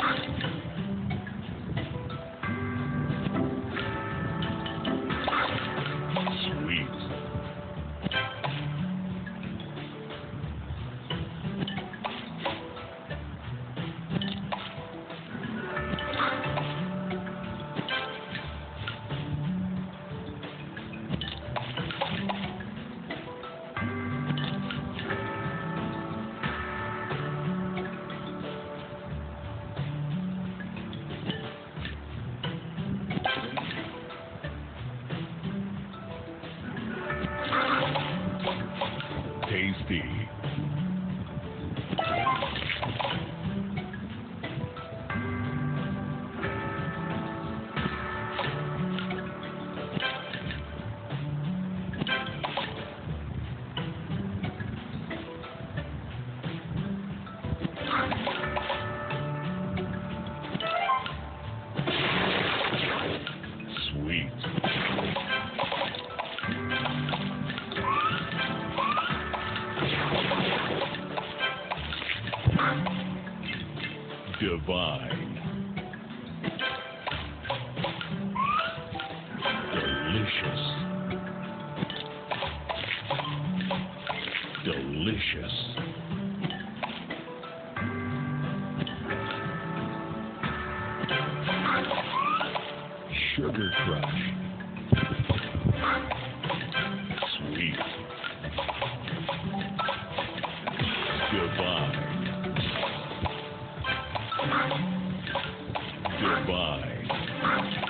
あ。tasty. divine. Delicious. Delicious. Sugar Crush. Sweet. Goodbye. Bye.